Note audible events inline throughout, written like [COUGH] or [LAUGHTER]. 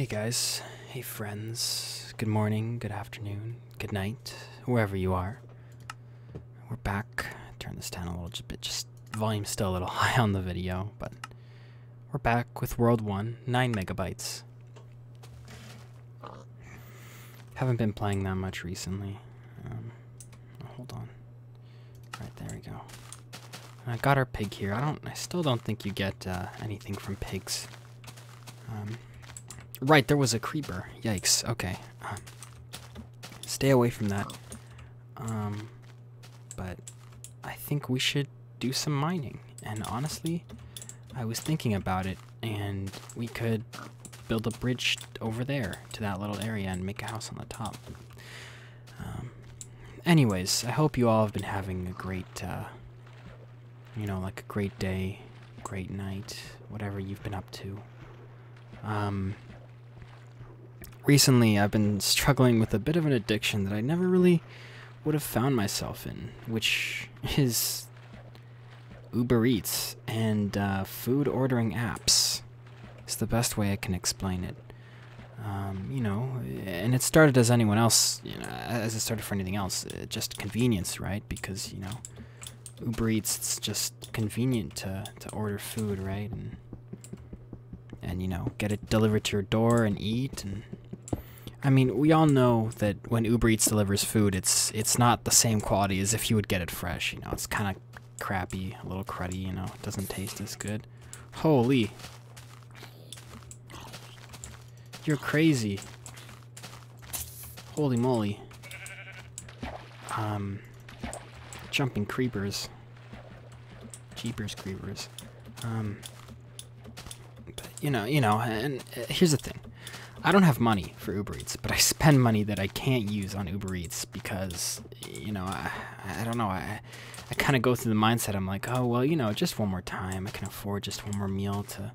Hey guys, hey friends, good morning, good afternoon, good night, wherever you are. We're back. Turn this down a little bit, just volume's still a little [LAUGHS] high on the video, but we're back with World 1, 9 megabytes. Haven't been playing that much recently. Um, hold on. Right, there we go. I got our pig here. I don't. I still don't think you get uh, anything from pigs. Um, right, there was a creeper. Yikes. Okay. Um, stay away from that. Um, but I think we should do some mining. And honestly, I was thinking about it, and we could build a bridge over there to that little area and make a house on the top. Um, anyways, I hope you all have been having a great, uh, you know, like a great day, great night, whatever you've been up to. Um, recently, I've been struggling with a bit of an addiction that I never really would have found myself in, which [LAUGHS] is Uber Eats and uh, food ordering apps. It's the best way I can explain it. Um, you know, and it started as anyone else, you know, as it started for anything else, uh, just convenience, right? Because, you know, Uber Eats, it's just convenient to, to order food, right? And, and, you know, get it delivered to your door and eat. And I mean, we all know that when Uber Eats delivers food, it's it's not the same quality as if you would get it fresh. You know, it's kind of crappy, a little cruddy, you know, it doesn't taste as good. Holy. You're crazy. Holy moly. Um, jumping creepers. Jeepers creepers. Um, but, you know, you know, and uh, here's the thing. I don't have money for Uber Eats, but I spend money that I can't use on Uber Eats because, you know, I, I don't know, I, I kind of go through the mindset. I'm like, oh well, you know, just one more time. I can afford just one more meal to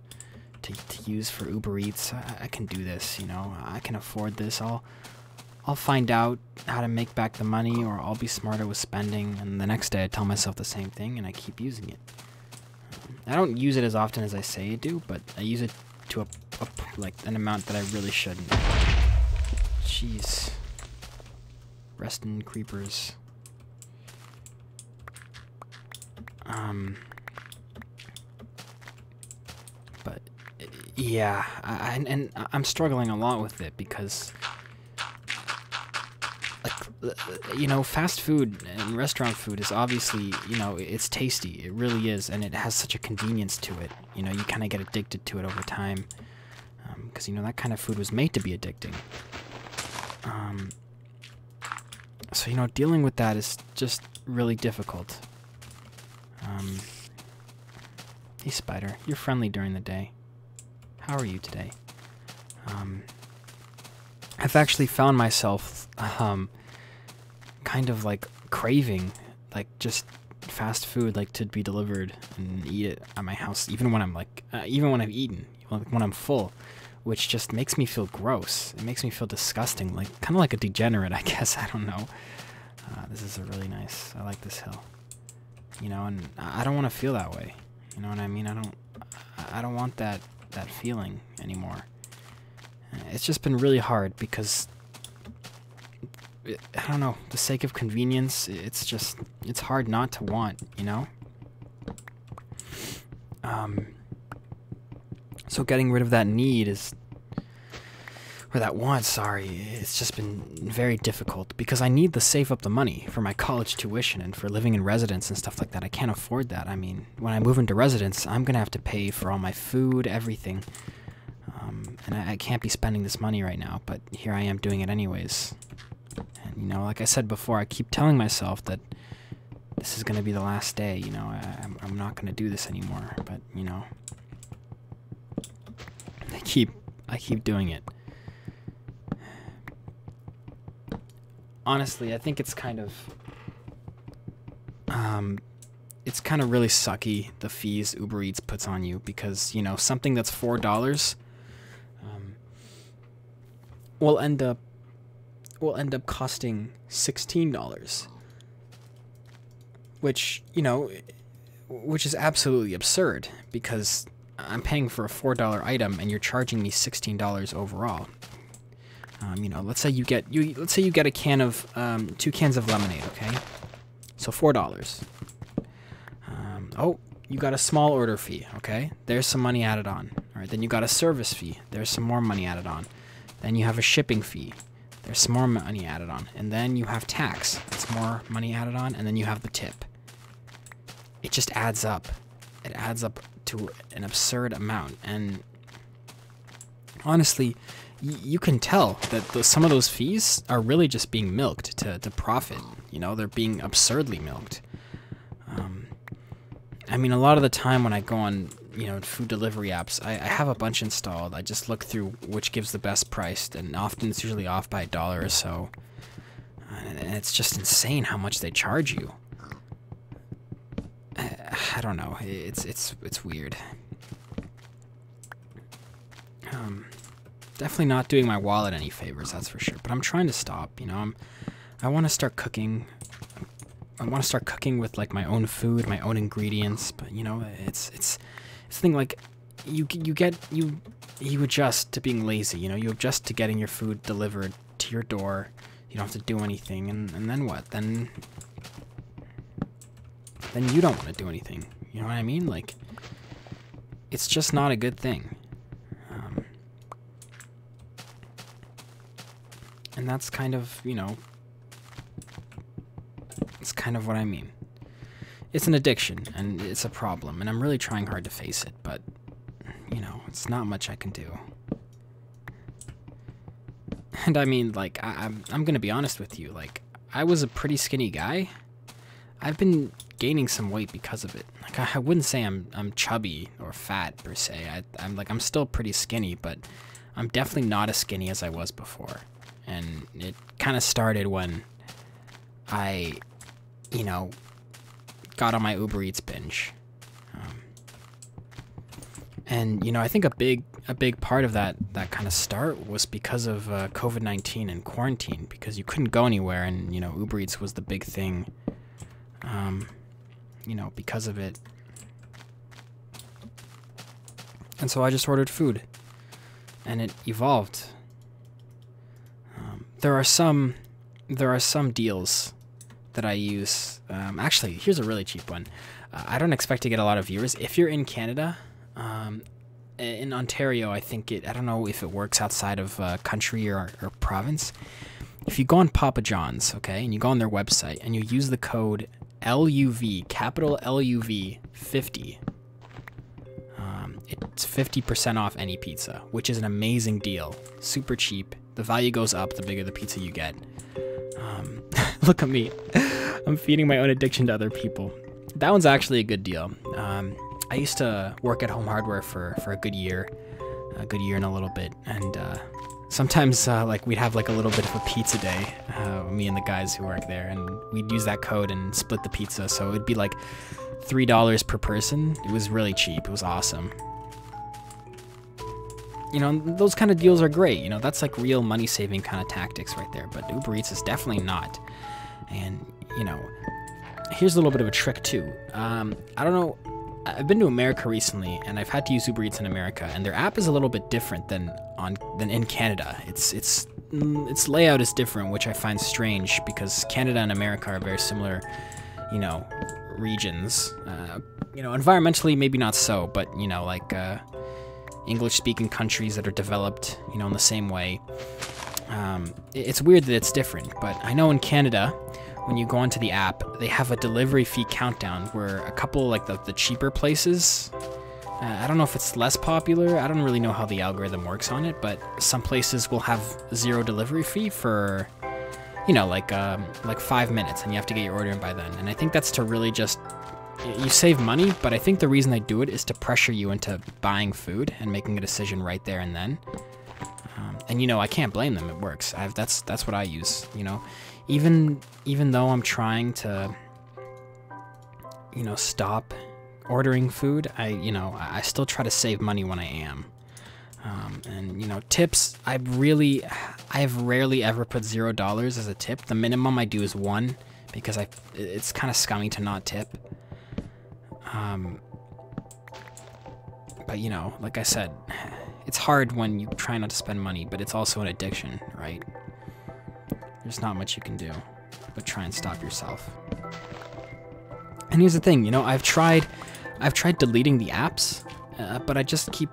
to, to use for Uber Eats. I, I can do this. You know, I can afford this. I'll I'll find out how to make back the money, or I'll be smarter with spending. And the next day, I tell myself the same thing, and I keep using it. I don't use it as often as I say I do, but I use it to a, a like an amount that I really shouldn't. Jeez. Resting creepers. Um, but yeah, I, and, and I'm struggling a lot with it because, like, you know, fast food and restaurant food is obviously, you know, it's tasty. It really is, and it has such a convenience to it. You know, you kind of get addicted to it over time because, you know, that kind of food was made to be addicting. Um, so, you know, dealing with that is just really difficult. Um, hey, Spider. You're friendly during the day. How are you today? Um, I've actually found myself, um, kind of like craving, like just fast food, like to be delivered and eat it at my house, even when I'm like, uh, even when I've eaten, when I'm full, which just makes me feel gross. It makes me feel disgusting, like kind of like a degenerate, I [LAUGHS] guess. I don't know. Uh, this is a really nice. I like this hill you know, and I don't want to feel that way. You know what I mean? I don't, I don't want that that feeling anymore. It's just been really hard because I don't know, the sake of convenience, it's just it's hard not to want, you know. Um. So getting rid of that need is or that want, sorry, it's just been very difficult because I need to save up the money for my college tuition and for living in residence and stuff like that. I can't afford that. I mean, when I move into residence, I'm gonna have to pay for all my food, everything. Um, and I, I can't be spending this money right now, but here I am doing it anyways. And, you know, like I said before, I keep telling myself that this is gonna be the last day, you know, I, I'm, not gonna do this anymore, but, you know. I keep, I keep doing it. honestly, I think it's kind of um it's kind of really sucky the fees Uber Eats puts on you because, you know, something that's $4 um, will end up will end up costing $16. Which, you know, which is absolutely absurd because I'm paying for a $4 item and you're charging me $16 overall. Um, you know, let's say you get you let's say you get a can of um, two cans of lemonade, okay? So four dollars. Um, oh, you got a small order fee, okay? There's some money added on. All right, then you got a service fee. There's some more money added on. Then you have a shipping fee. There's some more money added on. And then you have tax. That's more money added on. And then you have the tip. It just adds up. It adds up to an absurd amount. And honestly, you can tell that some of those fees are really just being milked to, to profit. You know, they're being absurdly milked. Um, I mean, a lot of the time when I go on, you know, food delivery apps, I, I have a bunch installed. I just look through which gives the best price, and often it's usually off by a dollar or so. And it's just insane how much they charge you. I, don't know. It's it's it's weird. Um, definitely not doing my wallet any favors, that's for sure. But I'm trying to stop. You know, I'm I want to start cooking. I want to start cooking with like my own food, my own ingredients. But you know, it's it's it's thing like you you get you you adjust to being lazy. You know, you adjust to getting your food delivered to your door. You don't have to do anything, and and then what? Then then you don't want to do anything. You know what I mean? Like it's just not a good thing. Um, and that's kind of you know it's kind of what I mean. It's an addiction, and it's a problem, and I'm really trying hard to face it, but, you know, it's not much I can do. And I mean, like, I, I'm, I'm gonna be honest with you, like, I was a pretty skinny guy. I've been gaining some weight because of it. Like, I, wouldn't say I'm, I'm chubby or fat, per se. I, I'm, like, I'm still pretty skinny, but I'm definitely not as skinny as I was before. And it kind of started when I you know, got on my Uber Eats binge. Um, and you know, I think a big a big part of that that kind of start was because of uh, COVID nineteen and quarantine, because you couldn't go anywhere, and you know, Uber Eats was the big thing. Um, you know, because of it. And so I just ordered food, and it evolved. Um, there are some, there are some deals that I use. Um, actually, here's a really cheap one. Uh, I don't expect to get a lot of viewers. If you're in Canada, um, in Ontario, I think it, I don't know if it works outside of uh, country or, or province. If you go on Papa John's, okay, and you go on their website and you use the code LUV, capital LUV 50, um, it's 50% off any pizza, which is an amazing deal. Super cheap. The value goes up the bigger the pizza you get. Um, [LAUGHS] look at me. I'm feeding my own addiction to other people. That one's actually a good deal. Um, I used to work at Home Hardware for, for a good year, a good year and a little bit, and uh, sometimes uh, like we'd have like a little bit of a pizza day, uh, me and the guys who work there, and we'd use that code and split the pizza. So it'd be like three dollars per person. It was really cheap. It was awesome. You know, those kind of deals are great. You know, that's like real money saving kind of tactics right there. But Uber Eats is definitely not. And, you know, here's a little bit of a trick too. Um, I don't know. I've been to America recently, and I've had to use Uber Eats in America, and their app is a little bit different than on than in Canada. It's it's mm, its layout is different, which I find strange because Canada and America are very similar, you know, regions. Uh, you know, environmentally maybe not so, but you know, like uh, English-speaking countries that are developed, you know, in the same way. Um, it's weird that it's different, but I know in Canada, when you go onto the app, they have a delivery fee countdown where a couple like the, the cheaper places, uh, I don't know if it's less popular. I don't really know how the algorithm works on it, but some places will have zero delivery fee for, you know, like um, like five minutes, and you have to get your order in by then. And I think that's to really just you save money, but I think the reason they do it is to pressure you into buying food and making a decision right there and then. Um, and you know, I can't blame them. It works. I've, that's that's what I use. You know, even even though I'm trying to, you know, stop ordering food, I you know I still try to save money when I am. Um, and you know, tips. I really, I have rarely ever put zero dollars as a tip. The minimum I do is one because I, it's kind of scummy to not tip. Um, but you know, like I said, it's hard when you try not to spend money, but it's also an addiction, right? There's not much you can do but try and stop yourself. And here's the thing, you know, I've tried I've tried deleting the apps, uh, but I just keep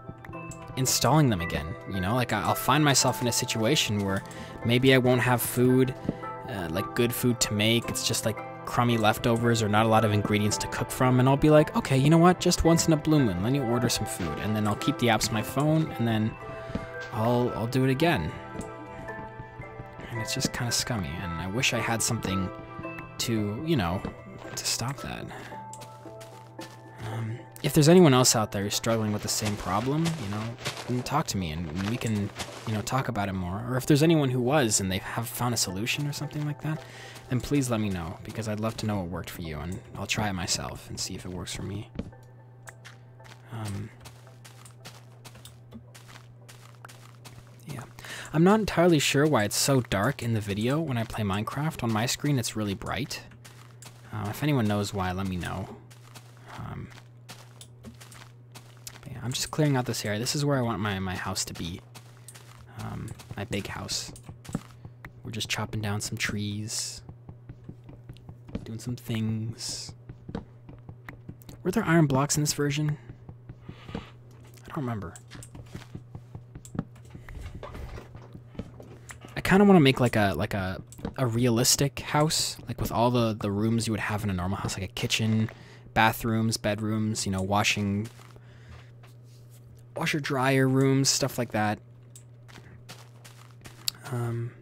installing them again, you know? Like I'll find myself in a situation where maybe I won't have food, uh, like good food to make. It's just like crummy leftovers or not a lot of ingredients to cook from and I'll be like, okay, you know what? Just once in a blue moon, let me order some food and then I'll keep the apps on my phone and then I'll I'll do it again. And it's just kind of scummy and I wish I had something to, you know, to stop that. Um, if there's anyone else out there who's struggling with the same problem, you know, talk to me and we can, you know, talk about it more. Or if there's anyone who was and they have found a solution or something like that, then please let me know because I'd love to know what worked for you and I'll try it myself and see if it works for me. Um, yeah. I'm not entirely sure why it's so dark in the video when I play Minecraft. On my screen, it's really bright. Uh, if anyone knows why, let me know. Um, yeah, I'm just clearing out this area. This is where I want my, my house to be. Um, my big house. We're just chopping down some trees. Doing some things. Were there iron blocks in this version? I don't remember. Kind of want to make like a like a a realistic house, like with all the the rooms you would have in a normal house, like a kitchen, bathrooms, bedrooms, you know, washing washer dryer rooms, stuff like that. Um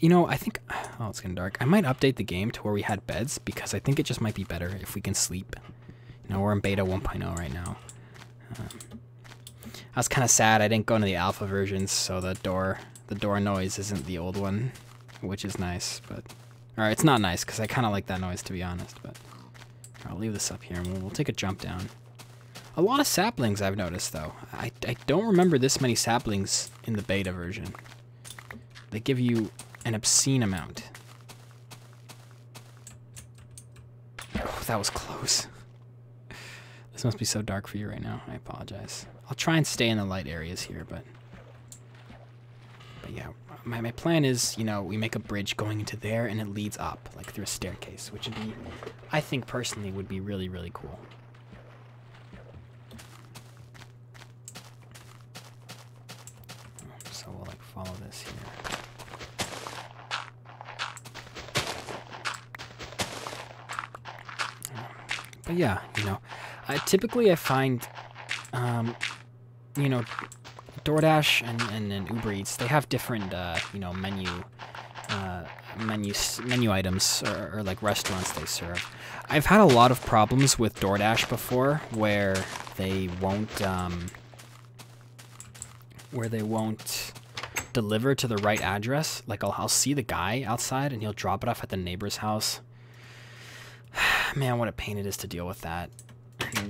You know, I think oh, it's getting dark. I might update the game to where we had beds because I think it just might be better if we can sleep. You know, we're in beta 1.0 right now. Um, I was kind of sad I didn't go into the alpha versions, so the door the door noise isn't the old one, which is nice, but or it's not nice because I kind of like that noise to be honest. But I'll leave this up here and we'll, take a jump down. A lot of saplings I've noticed though. I I don't remember this many saplings in the beta version. They give you an obscene amount. Oh, that was close. This must be so dark for you right now. I apologize. I'll try and stay in the light areas here, but... But yeah, my, my plan is, you know, we make a bridge going into there and it leads up, like through a staircase, which would be, I think personally, would be really, really cool. So we'll like follow this here. But yeah, you know, typically I find, um, you know, DoorDash and, and, and, Uber Eats, they have different, uh, you know, menu, uh, menu, menu items or, or, like restaurants they serve. I've had a lot of problems with DoorDash before where they won't, um, where they won't deliver to the right address. Like I'll, I'll see the guy outside and he'll drop it off at the neighbor's house. [SIGHS] Man, what a pain it is to deal with that.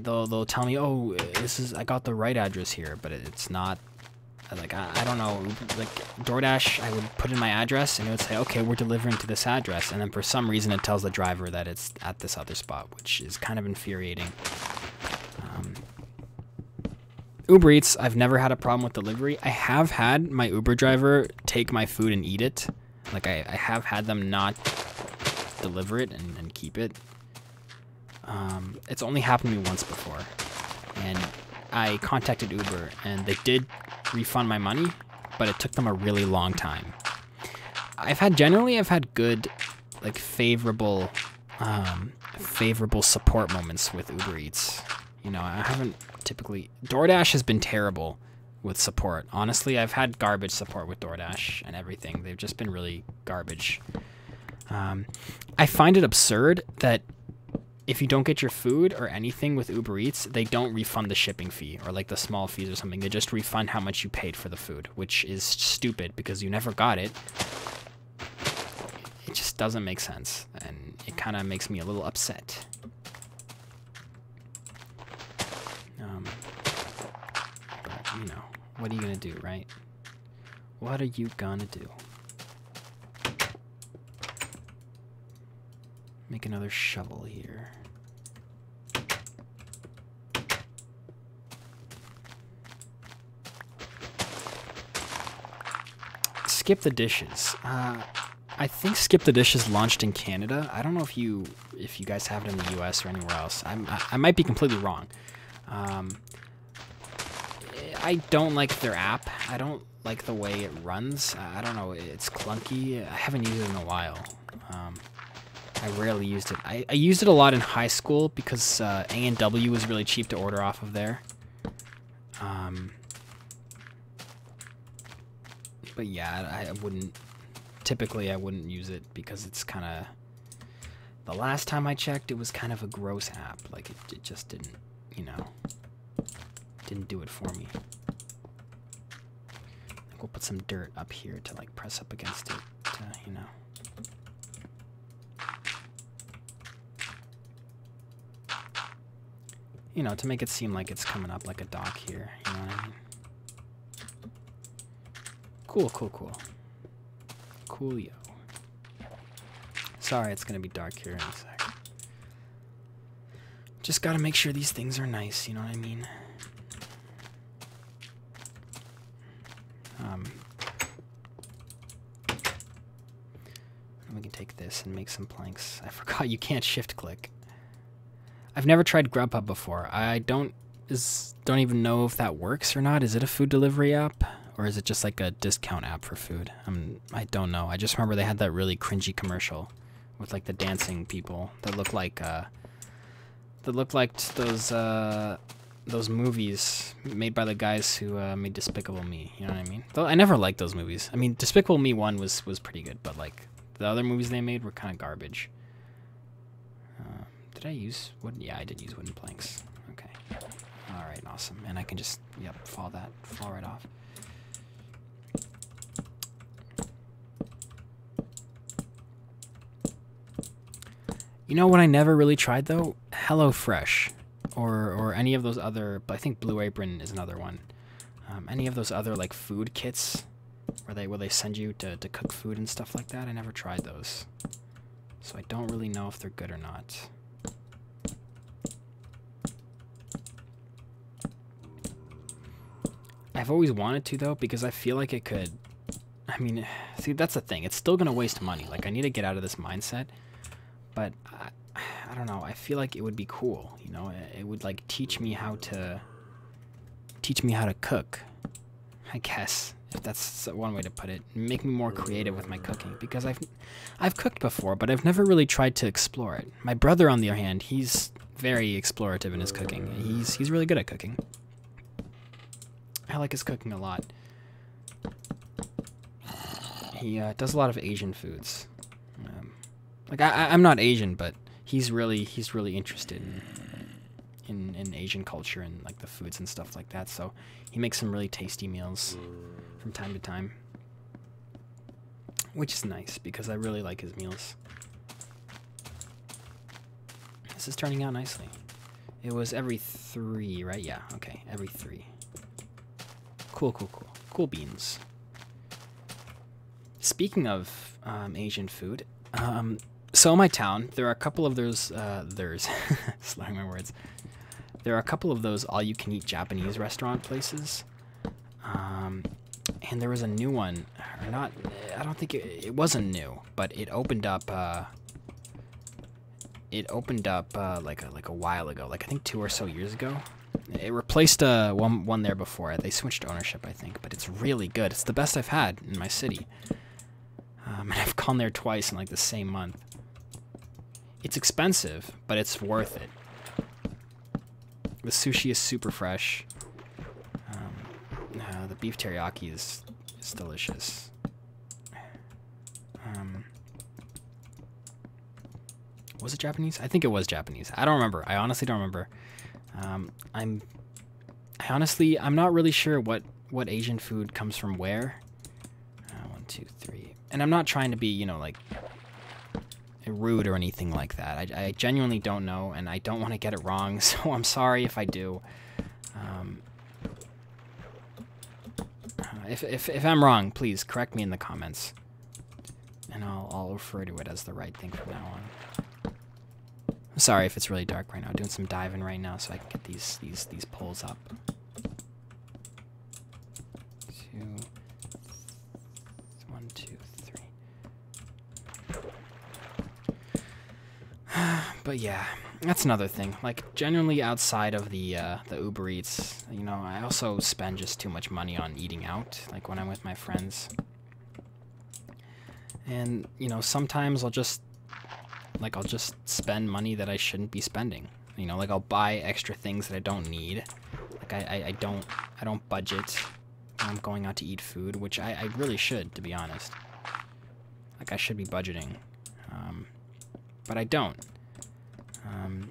They'll they'll tell me, oh, this is I got the right address here, but it's not. Like I, I don't know, like DoorDash, I would put in my address and it would say, okay, we're delivering to this address, and then for some reason it tells the driver that it's at this other spot, which is kind of infuriating. Um, Uber Eats, I've never had a problem with delivery. I have had my Uber driver take my food and eat it. Like I, I have had them not deliver it and, and keep it. Um, it's only happened to me once before, and I contacted Uber, and they did refund my money, but it took them a really long time. I've had generally, I've had good, like favorable, um, favorable support moments with Uber Eats. You know, I haven't typically. DoorDash has been terrible with support. Honestly, I've had garbage support with DoorDash and everything. They've just been really garbage. Um, I find it absurd that if you don't get your food or anything with Uber Eats, they don't refund the shipping fee or like the small fees or something. They just refund how much you paid for the food, which is stupid because you never got it. It just doesn't make sense, and it kind of makes me a little upset. Um, but, you know, what are you gonna do, right? What are you gonna do? Make another shovel here. Skip the dishes. Uh, I think Skip the Dishes launched in Canada. I don't know if you if you guys have it in the U.S. or anywhere else. I'm, i I might be completely wrong. Um, I don't like their app. I don't like the way it runs. I don't know. It's clunky. I haven't used it in a while. I rarely used it. I, I used it a lot in high school because uh, A&W was really cheap to order off of there. Um, but yeah, I, I wouldn't. Typically, I wouldn't use it because it's kind of. The last time I checked, it was kind of a gross app. Like it, it just didn't, you know, didn't do it for me. we'll put some dirt up here to like press up against it, to, you know. You know, to make it seem like it's coming up like a dock here, you know what I mean? Cool, cool, cool. Coolio. Sorry, it's gonna be dark here in a sec. Just gotta make sure these things are nice, you know what I mean? Um, we can take this and make some planks. I [LAUGHS] forgot you can't shift click. I've never tried Grubhub before. I don't is don't even know if that works or not. Is it a food delivery app or is it just like a discount app for food? I'm I don't know. I just remember they had that really cringy commercial with like the dancing people that look like uh that look like those uh those movies made by the guys who uh, made Despicable Me. You know what I mean? Though I never liked those movies. I mean, Despicable Me one was was pretty good, but like the other movies they made were kind of garbage. Did I use wooden? Yeah, I did use wooden planks. Okay. All right, awesome. And I can just, yep, fall that, fall right off. You know what I never really tried though? HelloFresh, or or any of those other. I think Blue Apron is another one. Um, any of those other like food kits, where they where they send you to to cook food and stuff like that. I never tried those, so I don't really know if they're good or not. I've always wanted to though because I feel like it could. I mean, [SIGHS] see that's the thing. It's still gonna waste money. Like I need to get out of this mindset. But I, [SIGHS] I don't know. I feel like it would be cool. You know, it would like teach me how to teach me how to cook. I guess if that's one way to put it. Make me more creative with my cooking because I've I've cooked before, but I've never really tried to explore it. My brother, on the other hand, he's very explorative in his cooking. He's he's really good at cooking. I like his cooking a lot. He uh, does a lot of Asian foods. Um, like I, I'm not Asian, but he's really he's really interested in, in in Asian culture and like the foods and stuff like that. So he makes some really tasty meals from time to time, which is nice because I really like his meals. This is turning out nicely. It was every three, right? Yeah, okay, every three. Cool, cool, cool. Cool beans. Speaking of um, Asian food, um, so in my town, there are a couple of those, uh, there's, [LAUGHS] slurring my words, there are a couple of those all-you-can-eat Japanese restaurant places. Um, and there was a new one, or not, I don't think it, it wasn't new, but it opened up, uh, it opened up, uh, like a, like a while ago, like I think two or so years ago. It replaced uh, one one there before. They switched ownership, I think, but it's really good. It's the best I've had in my city. Um, [LAUGHS] and I've gone there twice in like the same month. It's expensive, but it's worth it. The sushi is super fresh. Um, uh, the beef teriyaki is, is delicious. Um, was it Japanese? I think it was Japanese. I don't remember. I honestly don't remember. Um, I'm, I honestly, I'm not really sure what what Asian food comes from where. Uh, one, two, three, and I'm not trying to be, you know, like rude or anything like that. I, I genuinely don't know, and I don't [LAUGHS] want to get it wrong, [LAUGHS] so I'm sorry if I do. Um, uh, if, if, if I'm wrong, please correct me in the comments, and I'll, I'll refer to it as the right thing from now on. Sorry if it's really dark right now. I'm doing some diving right now so I can get these these these poles up. Two, one, One, two, three. [SIGHS] but yeah, that's another thing. Like generally outside of the uh, the Uber Eats, you know, I also spend just too much money on eating out. Like when I'm with my friends, and you know, sometimes I'll just like I'll just spend money that I shouldn't be spending. You know, like I'll buy extra things that I don't need. Like I, I, I don't I don't budget I'm going out to eat food, which I, I really should, to be honest. Like I should be budgeting, um, but I don't. Um,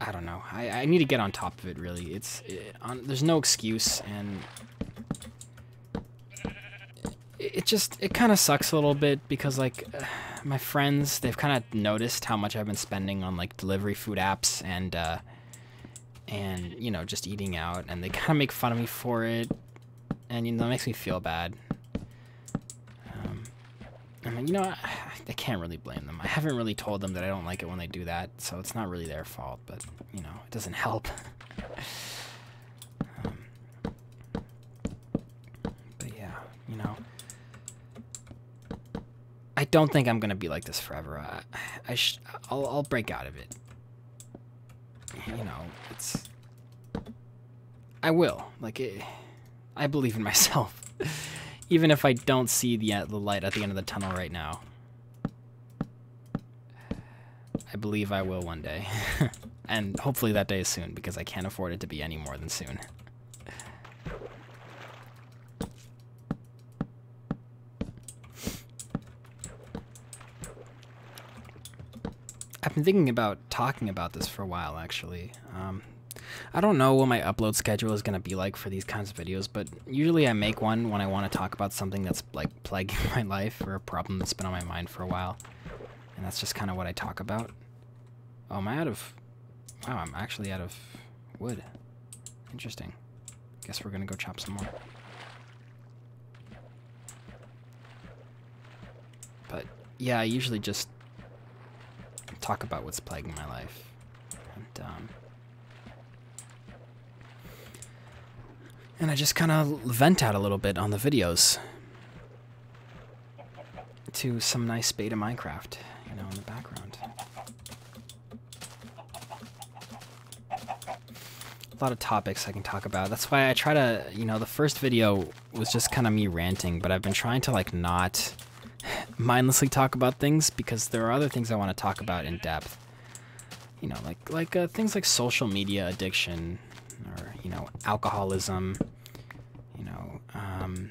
I don't know. I, I need to get on top of it. Really, it's it, on, there's no excuse, and it, just it kind of sucks a little bit because like [SIGHS] my friends they've kind of noticed how much I've been spending on like delivery food apps and uh, and you know just eating out, and they kind of make fun of me for it, and you know it makes me feel bad. Um, I mean, you know, I, I can't really blame them. I haven't really told them that I don't like it when they do that, so it's not really their fault. But you know, it doesn't [LAUGHS] help. um, but yeah, you know. I don't think I'm gonna be like this forever. I, I sh I'll, I'll break out of it. You know, it's. I will. Like, it, I believe in [LAUGHS] myself, even if I don't see the uh, the light at the end of the tunnel right now. I believe I will one day, [LAUGHS] and hopefully that day is soon because I can't afford it to be any more than soon. I've been thinking about talking about this for a while, actually. Um, I don't know what my upload schedule is going to be like for these kinds of videos, but usually I make one when I want to talk about something that's like plaguing [LAUGHS] my life or a problem that's been on my mind for a while. And that's just kind of what I talk about. Oh, am I out of... Wow, I'm actually out of wood. Interesting. Guess we're going to go chop some more. But, yeah, I usually just talk about what's plaguing my life. And, um, and I just kind of vent out a little bit on the videos to some nice beta Minecraft, you know, in the background. A lot of topics I can talk about. That's why I try to, you know, the first video was just kind of me ranting, but I've been trying to, like, not mindlessly talk about things because there are other things I want to talk about in depth. You know, like like uh, things like social media addiction, or you know, alcoholism. You know, um,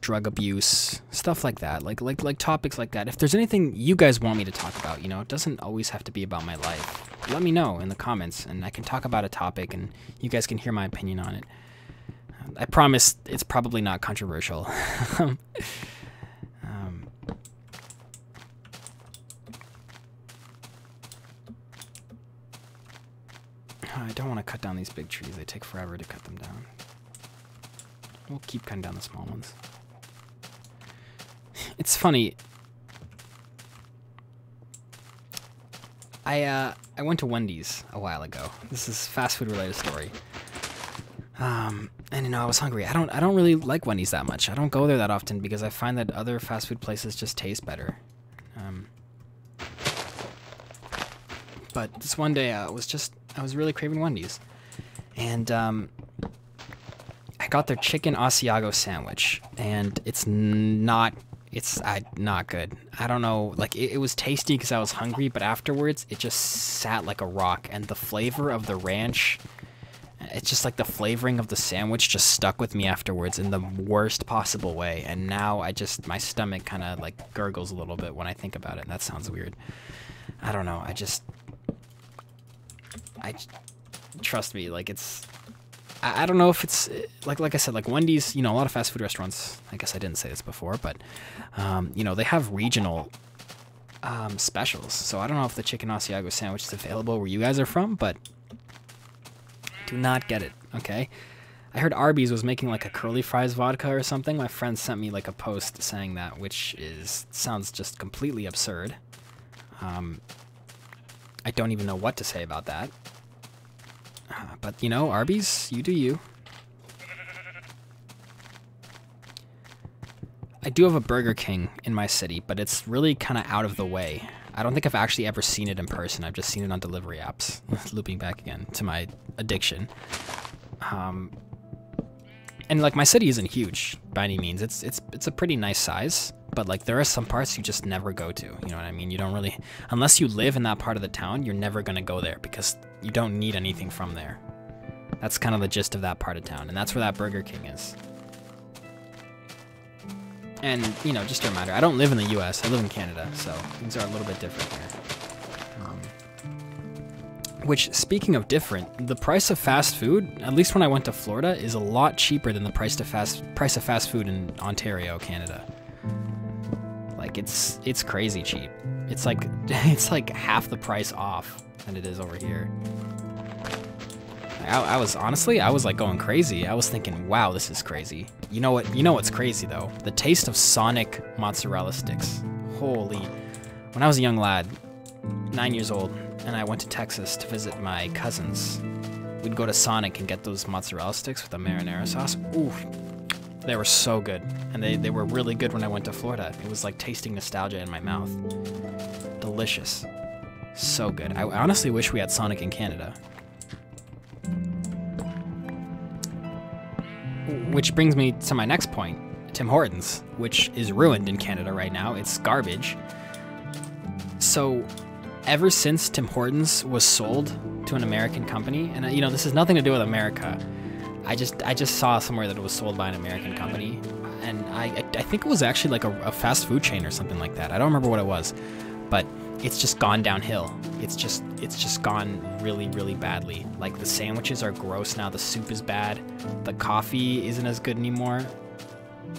drug abuse, stuff like that. Like like like topics like that. If there's anything you guys want me to talk about, you know, it doesn't always have to be about my life. Let me know in the comments, and I can talk about a topic, and you guys can hear my opinion on it. I promise it's probably not controversial. [LAUGHS] I don't want to cut down these big trees. They take forever to cut them down. We'll keep cutting down the small ones. [LAUGHS] It's funny. I uh, I went to Wendy's a while ago. This is fast food related story. Um, and you know I was hungry. I don't I don't really like Wendy's that much. I don't go there that often because I find that other fast food places just taste better. Um, but this one day uh, was just I was really craving Wendy's. And um, I got their chicken Asiago sandwich, and it's not it's uh, not good. I don't know, like it, it was tasty because I was hungry, but afterwards it just sat like a rock, and the flavor of the ranch, it's just like the flavoring of the sandwich just stuck with me afterwards in the worst possible way. And now I just my stomach kind of like gurgles a little bit when I think about it. And that sounds weird. I don't know. I just I trust me, like it's. I, I don't know if it's like like I said, like Wendy's. You know, a lot of fast food restaurants. I guess I didn't say this before, but um, you know they have regional um, specials. So I don't know if the chicken Asiago sandwich is available where you guys are from, but do not get it. Okay. I heard Arby's was making like a curly fries vodka or something. My friend sent me like a post saying that, which is sounds just completely absurd. Um, I don't even know what to say about that. Uh, but you know, Arby's, you do you. I do have a Burger King in my city, but it's really kind of out of the way. I don't think I've actually ever seen it in person. I've just seen it on delivery apps. [LAUGHS] Looping back again to my addiction. Um, and like my city isn't huge by any means. It's it's it's a pretty nice size but like there are some parts you just never go to. You know what I mean? You don't really unless you live in that part of the town, you're never gonna go there because you don't need anything from there. That's kind of the gist of that part of town, and that's where that Burger King is. And, you know, just a reminder, I don't live in the US, I live in Canada, so things are a little bit different here. Um, which, speaking of different, the price of fast food, at least when I went to Florida, is a lot cheaper than the price to fast price of fast food in Ontario, Canada. Like it's it's crazy cheap. It's like [LAUGHS] it's like half the price off than it is over here. I, I, was honestly, I was like going crazy. I was thinking, wow, this is crazy. You know what? You know what's crazy though? The taste of Sonic mozzarella sticks. Holy! When I was a young lad, nine years old, and I went to Texas to visit my cousins, we'd go to Sonic and get those mozzarella sticks with the marinara sauce. Ooh, they were so good, and they they were really good when I went to Florida. It was like tasting nostalgia in my mouth. Delicious. So good. I honestly wish we had Sonic in Canada. Which brings me to my next point Tim Hortons, which is ruined in Canada right now. It's garbage. So, ever since Tim Hortons was sold to an American company, and uh, you know, this has nothing to do with America. I just I just saw somewhere that it was sold by an American company, and I I think it was actually like a, a fast food chain or something like that. I don't remember what it was, but it's just gone downhill. It's just it's just gone really really badly. Like the sandwiches are gross now, the soup is bad, the coffee isn't as good anymore.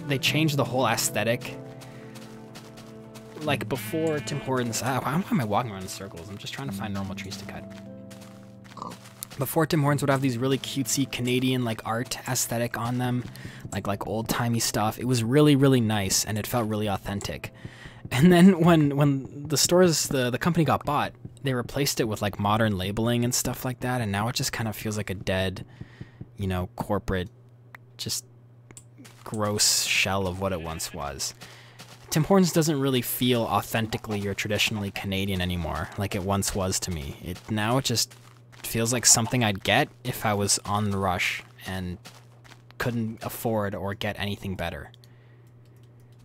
They changed the whole aesthetic. Like before Tim Hortons, ah, why am I walking around in circles? I'm just trying to find normal trees to cut. Before Tim Hortons would have these really cutesy Canadian like art aesthetic on them, like like old timey stuff. It was really really nice and it felt really authentic. And then when when the stores the the company got bought, they replaced it with like modern labeling and stuff like that, and now it just kind of feels like a dead, you know, corporate, just gross shell of what it once was. Tim Hortons doesn't really feel authentically or traditionally Canadian anymore, like it once was to me. It now it just feels like something I'd get if I was on the rush and couldn't afford or get anything better.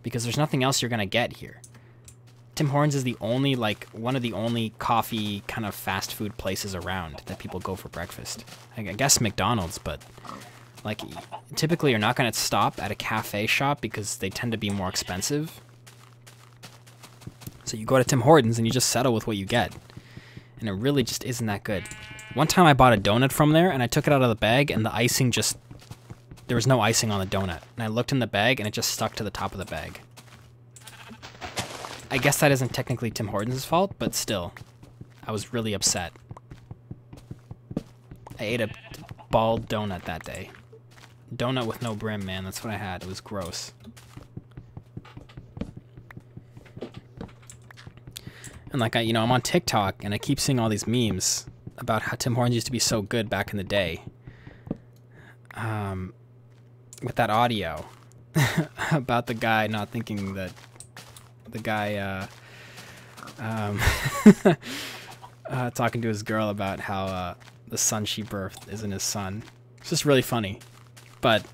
Because there's nothing else you're gonna get here. Tim Hortons is the only like one of the only coffee kind of fast food places around that people go for breakfast. I guess McDonald's, but like typically you're not going to stop at a cafe shop because they tend to be more expensive. So you go to Tim Hortons and you just settle with what you get. And it really just isn't that good. One time I bought a donut from there and I took it out of the bag and the icing just there was no icing on the donut. And I looked in the bag and it just stuck to the top of the bag. I guess that isn't technically Tim Hortons' fault, but still, I was really upset. I ate a bald donut that day. Donut with no brim, man. That's what I had. It was gross. And like I, you know, I'm on TikTok and I keep seeing all these memes about how Tim Hortons used to be so good back in the day. Um, with that audio [LAUGHS] about the guy not thinking that the guy uh, um, [LAUGHS] uh, talking to his girl about how uh, the son she birthed isn't his son. It's just really funny. But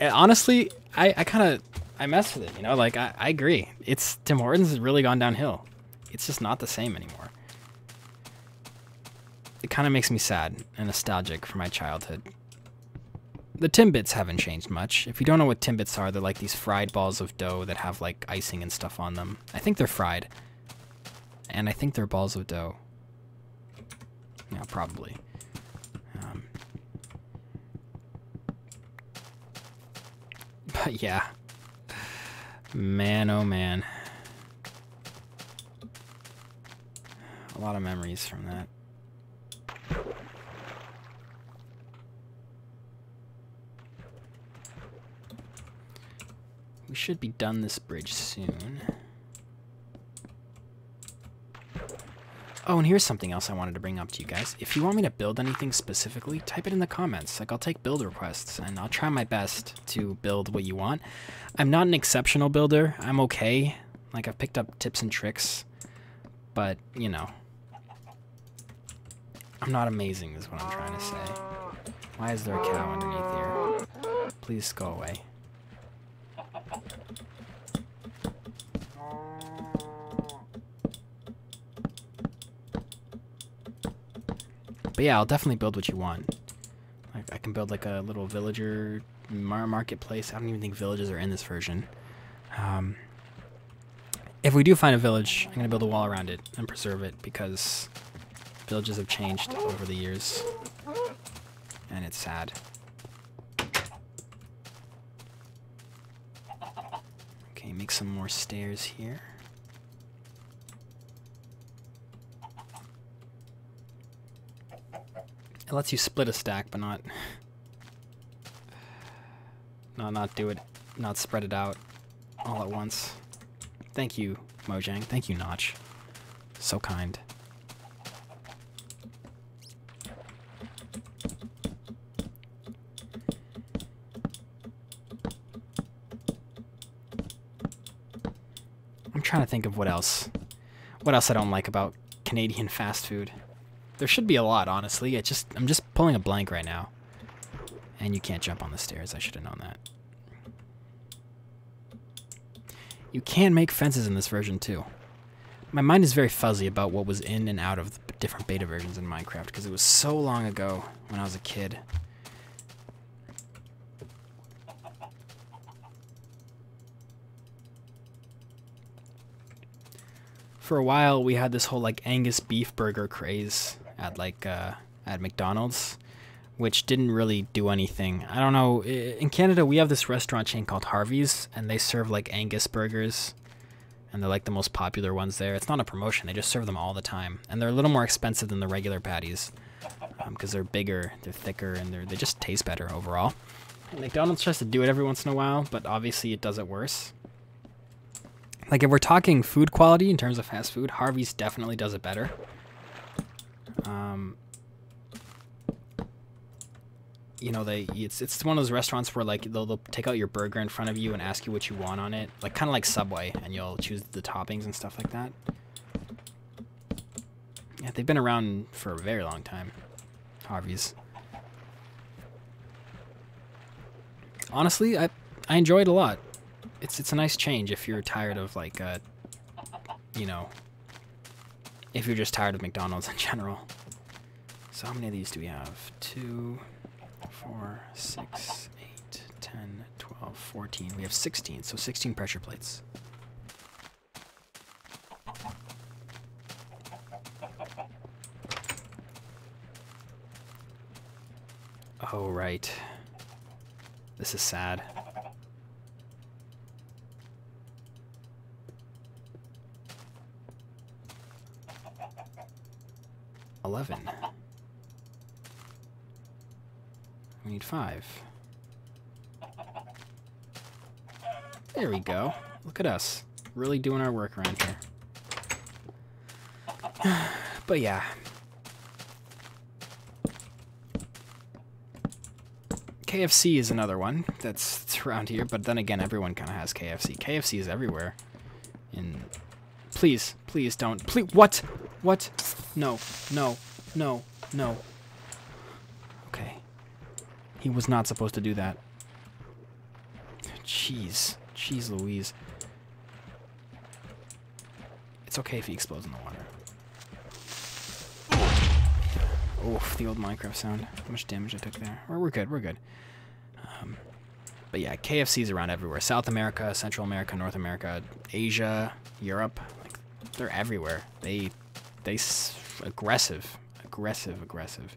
eh, honestly, I, I kind of I mess with it. You know, like I, I agree. It's Tim Hortons has really gone downhill. It's just not the same anymore. It kind of makes me sad and nostalgic for my childhood the Timbits haven't changed much. If you don't know what Timbits are, they're like these fried balls of dough that have like icing and stuff on them. I think they're fried. And I think they're balls of dough. Yeah, probably. Um, [LAUGHS] but yeah. Man, oh man. A lot of memories from that. We should be done this bridge soon. Oh, and here's something else I wanted to bring up to you guys. If you want me to build anything specifically, type it in the comments. Like, I'll take build requests, and I'll try my best to build what you want. I'm not an exceptional builder. I'm okay. Like, I've picked up tips and tricks. But, you know. I'm not amazing, is what I'm trying to say. Why is there a cow underneath here? Please go away. But yeah, I'll definitely build what you want. Like I can build like a little villager mar marketplace. I don't even think villages are in this version. Um, if we do find a village, I'm gonna build a wall around it and preserve it because villages have changed over the years, and it's sad. Okay, make some more stairs here. It lets you split a stack, but not... not, not do it, not spread it out all at once. Thank you, Mojang. Thank you, Notch. So kind. Trying to think of what else. What else I don't like about Canadian [LAUGHS] fast food. There should be a lot, honestly. It just I'm just pulling a blank right now. And you can't jump on the stairs. I should have known that. You can make fences in this version too. My mind is very fuzzy about what was in and out of the different beta versions in Minecraft because it was so long ago when I was a kid. For a while, we had this whole like Angus beef burger craze at like uh, at McDonald's, which didn't really do anything. I don't know. In Canada, we have this restaurant chain called Harvey's, and they serve like Angus burgers, and they're like the most popular ones there. It's not a promotion; they just serve them all the time, and they're a little more expensive than the regular patties because um, they're bigger, they're thicker, and they they just taste better overall. McDonald's tries to do it every once in a while, but obviously it does it worse. Like if we're talking food quality in terms of fast food, Harvey's definitely does it better. Um, you know, they it's it's one of those restaurants where like they'll, they'll take out your burger in front of you and ask you what you want on it, like kind of like Subway, and you'll choose the toppings and stuff like that. Yeah, they've been around for a very long time. Harvey's. Honestly, I I enjoy it a lot. It's it's a nice change if you're tired of like uh, you know, if you're just tired of McDonald's [LAUGHS] in general. So how many of these do we have? Two, four, six, eight, 10, 12, 14. We have 16, so 16 pressure plates. Oh, right. This is sad. 11. We need 5. There we go. Look at us. Really doing our work around here. [SIGHS] but yeah. KFC is another one that's, that's around here, but then again, everyone kind of has KFC. KFC is everywhere. In, please, please don't. Please, what? What? No, no, no, no. Okay. He was not supposed to do that. Jeez. Jeez Louise. It's okay if he explodes in the water. Oof, the old Minecraft sound. How much damage I took there. We're, good, we're good. Um, but yeah, KFC's around everywhere. South America, Central America, North America, Asia, Europe. Like, they're everywhere. They, they, aggressive aggressive, aggressive.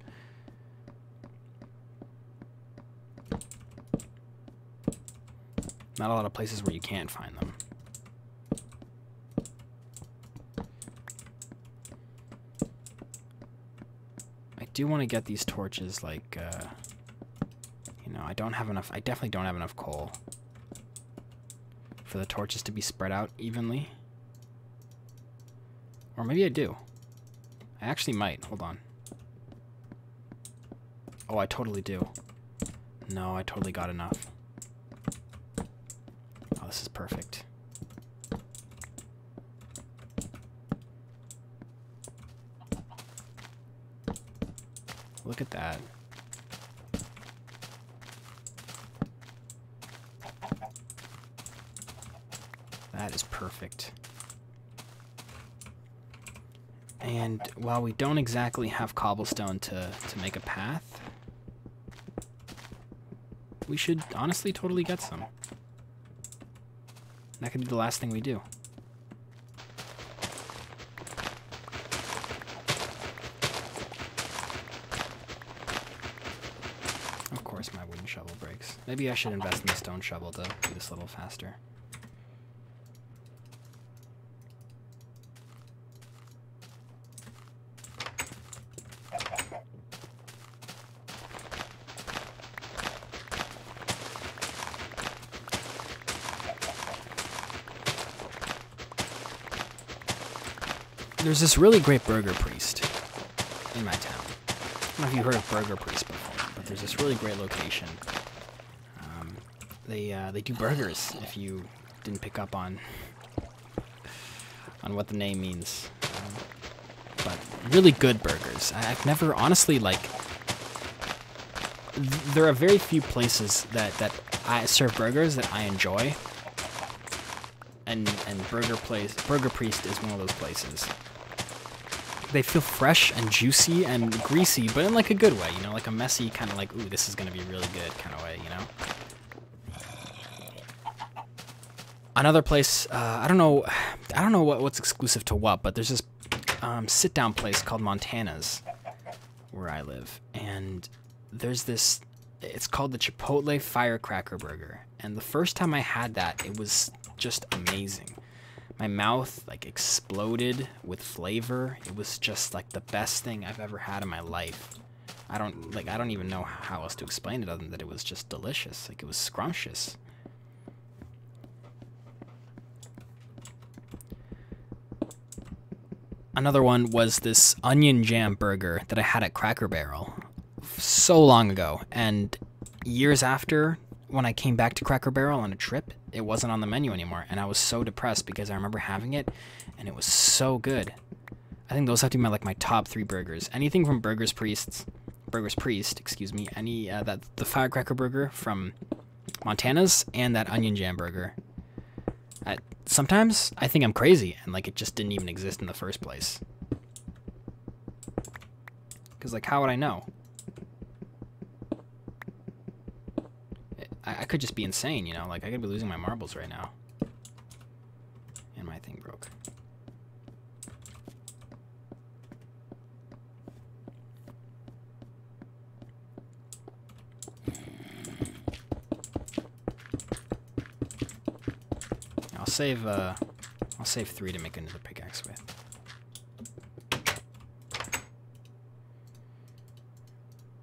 Not a lot of places where you can't find them. I do want to get these torches, like, uh, you know, I don't have enough, I definitely don't have enough coal for the torches to be spread out evenly. Or maybe I do. I actually might. Hold on. Oh, I totally do. No, I totally got enough. Oh, this is perfect. Look at that. That is perfect. And while we don't exactly have cobblestone to, to make a path, we should honestly totally get some. That could be the last thing we do. Of course my wooden shovel breaks. Maybe I should invest in the stone shovel to do this a little faster. There's this really great burger priest in my town. I don't know if you've heard of Burger Priest before, but there's this really great location. Um, they uh, they do burgers. If you didn't pick up on on what the name means, um, but really good burgers. I, I've never honestly like. th- There are very few places that that I serve burgers that I enjoy, and and Burger Place Burger Priest is one of those places they feel fresh and juicy and greasy, but in like a good way, you know, like a messy kind of like, ooh, this is gonna be really good kind of way, you know. Another place, uh, I don't know, I don't know what what's exclusive to what, but there's this um, sit-down place called Montana's where I live, and there's this. It's called the Chipotle Firecracker Burger, and the first time I had that, it was just amazing my mouth like exploded with flavor. It was just like the best thing I've ever had in my life. I don't like I don't even know how else to explain it other than that it was just delicious. Like it was scrumptious. Another one was this onion jam burger that I had at Cracker Barrel so long ago and years after when I came back to Cracker Barrel on a trip, it wasn't on the menu anymore, and I was so depressed because I remember having it, and it was so good. I think those have to be my like my top three burgers. Anything from Burgers Priests, Burgers Priest, excuse me. Any uh, that the firecracker burger from Montana's and that onion jam burger. I, sometimes I think I'm crazy and like it just didn't even exist in the first place. Cause like how would I know? I, I could just be insane, you know? Like, I could be losing my marbles right now. And my thing broke. I'll save, uh, I'll save three to make another pickaxe with.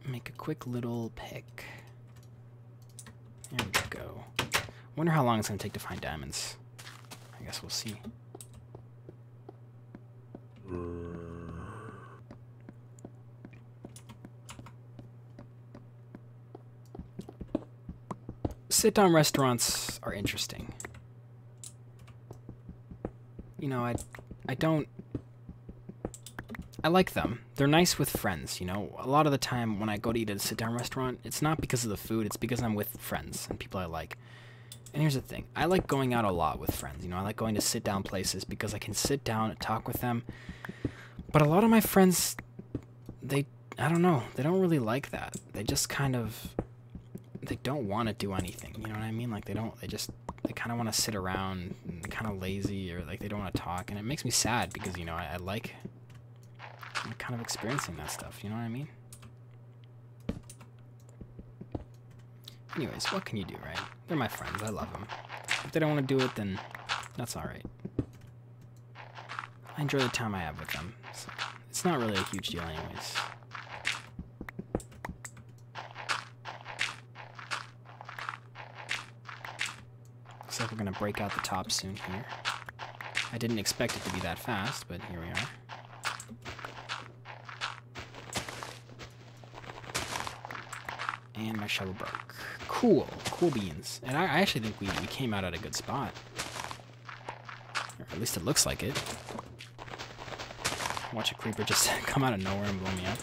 Make a quick little pick. There we go. I wonder how long it's gonna take to find diamonds. I guess we'll see. Sit-down restaurants are interesting. You know, I, I don't. I like them. They're nice with friends, you know. A lot of the time when I go to eat at a sit-down restaurant, it's not because of the food, it's because I'm with friends and people I like. And here's the thing. I like going out a lot with friends, you know. I like going to sit-down places because I can sit down and talk with them. But a lot of my friends they I don't know, they don't really like that. They just kind of they don't want to do anything, you know what I mean? Like they don't they just they kind of want to sit around and kind of lazy or like they don't want to talk and it makes me sad because you know I, I like kind of experiencing that stuff, you know what I mean? Anyways, what can you do, right? They're my friends. I love them. If they don't want to do it, then that's alright. I enjoy the time I have with them. So it's not really a huge deal anyways. Looks like we're going to break out the top soon here. I didn't expect it to be that fast, but here we are. And my shovel broke. Cool. Cool beans. And I, I actually think we, we came out at a good spot. Or at least it looks like it. Watch a creeper just [LAUGHS] come out of nowhere and blow me up.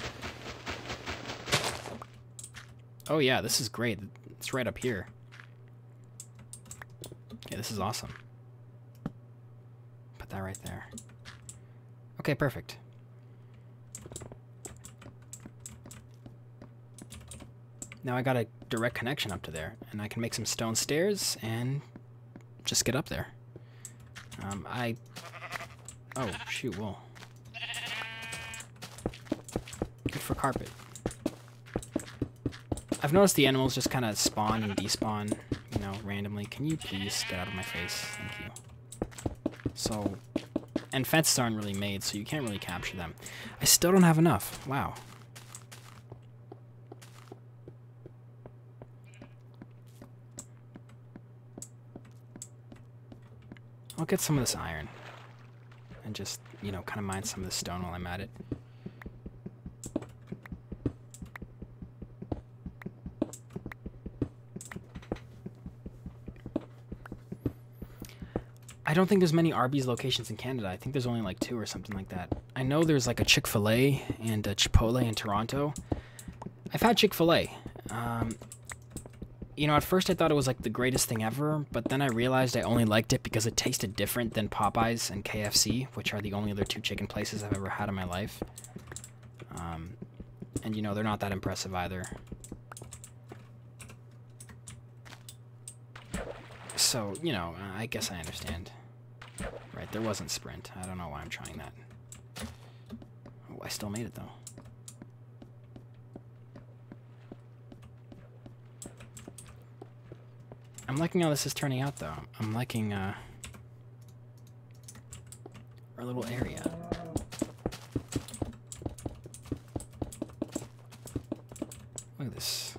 Oh yeah, this is great. It's right up here. Yeah, this is awesome. Put that right there. Okay, perfect. Now I got a direct connection up to there, and I can make some stone stairs and just get up there. Um, I... Oh, shoot, wool. Good for carpet. I've noticed the animals just kind of spawn and despawn, you know, randomly. Can you please get out of my face? Thank you. So, and fences aren't really made, so you can't really capture them. I still don't have enough. Wow. I'll get some of this iron. And just, you know, kind of mine some of the stone while I'm at it. I don't think there's many Arby's locations in Canada. I think there's only like two or something like that. I know there's like a Chick fil A and a Chipotle in Toronto. I've had Chick fil A. Um, you know, at first I thought it was like the greatest thing ever, but then I realized I only liked it because it tasted different than Popeyes and KFC, which are the only other two chicken places I've ever had in my life. Um, and you know, they're not that impressive either. So, you know, I guess I understand. Right, there wasn't sprint. I don't know why I'm trying that. Oh, I still made it, though. I'm liking how this is turning out, though. I'm liking, uh... Our little area. Look at this.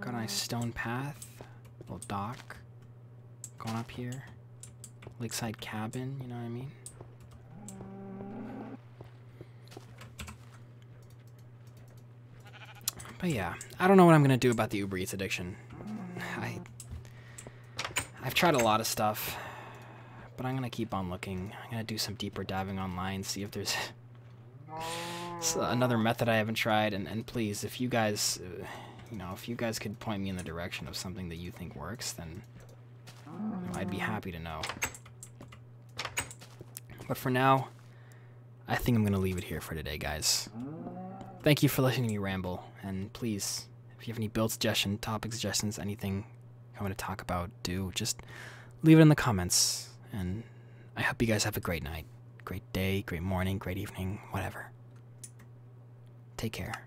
Got a nice stone path. Little dock. Going up here. Lakeside cabin, you know what I mean? But yeah, I don't know what I'm gonna do about the Uber Eats addiction. Tried a lot of stuff, but I'm gonna keep on looking. I'm gonna do some deeper diving online, see if there's [LAUGHS] another method I haven't tried. And, and please, if you guys, uh, you know, if you guys could point me in the direction of something that you think works, then you know, I'd be happy to know. But for now, I think I'm gonna leave it here for today, guys. Thank you for to me ramble, and please, if you have any build suggestions, topic suggestions, anything I want to talk about, do just leave it in the comments. And I hope you guys have a great night, great day, great morning, great evening, whatever. Take care.